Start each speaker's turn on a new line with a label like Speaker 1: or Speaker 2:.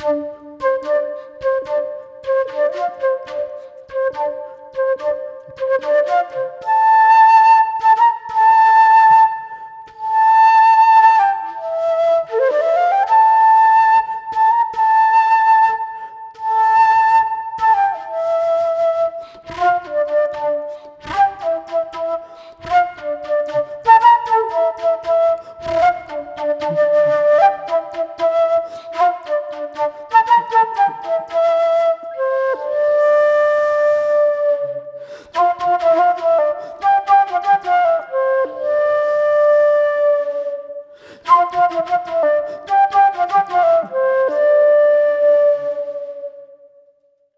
Speaker 1: you.